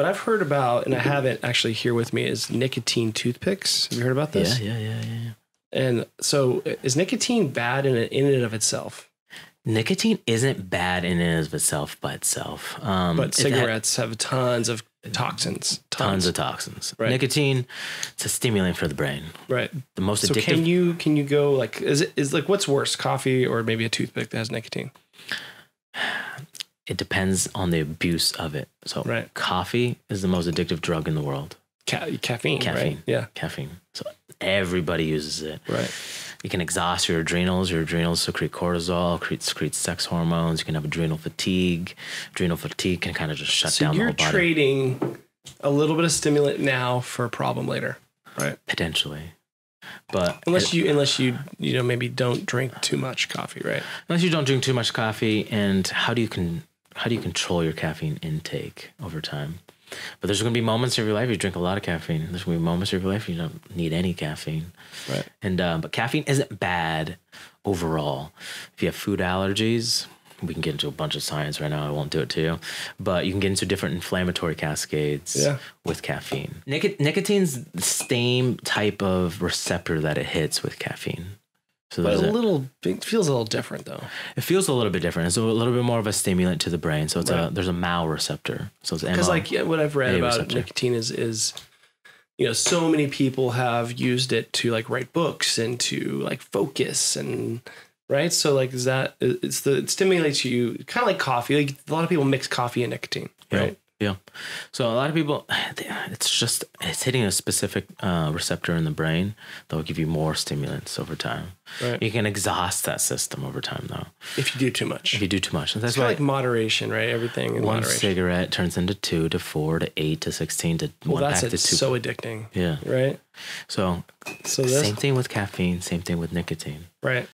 But I've heard about, and I haven't actually here with me, is nicotine toothpicks. Have you heard about this? Yeah, yeah, yeah, yeah. yeah. And so, is nicotine bad in in and of itself? Nicotine isn't bad in and of itself by itself. Um, But cigarettes have tons of toxins. tons of toxins. Right. Nicotine, it's a stimulant for the brain. right. The most So addictive. can you can you go like is it is like what's worse, coffee or maybe a toothpick that has nicotine? It depends on the abuse of it. So Right. coffee is the most addictive drug in the world. Ca- caffeine, right? Caffeine. Yeah. Caffeine. So everybody uses it. Right. You can exhaust your adrenals. Your adrenals secrete cortisol, secrete, secrete sex hormones. You can have adrenal fatigue. Adrenal fatigue can kind of just shut So down the you're trading a little bit of stimulant now for a problem later, right? potentially. But Unless you unless you you know maybe don't drink too much coffee, right? unless you don't drink too much coffee, and how do you can how do you control your caffeine intake over time? But there's going to be moments of your life you drink a lot of caffeine. There's going to be moments of your life you don't need any caffeine. Right. And uh, but caffeine isn't bad overall. If you have food allergies, we can get into a bunch of science right now. I won't do it to you, but you can get into different inflammatory cascades Yeah. with caffeine. Nic- nicotine's the same type of receptor that it hits with caffeine. So But a a, little it feels a little different though. it feels a little bit different. It's a little bit more of a stimulant to the brain. So it's a there's a MAO receptor. So it's Because like yeah, what I've read A about receptor. nicotine is is you know so many people have used it to like write books and to like focus and right so like is that it's the it stimulates you kind of like coffee like a lot of people mix coffee and nicotine right Yeah. So a lot of people, it's just it's hitting a specific uh, receptor in the brain that will give you more stimulants over time. Right. You can exhaust that system over time, though, if you do too much if you do too much. And that's it's why like moderation right everything in one moderation cigarette turns into two to four to eight to sixteen to well one that's pack it to two. so addicting yeah. right So so this same thing with caffeine. Same thing with nicotine. right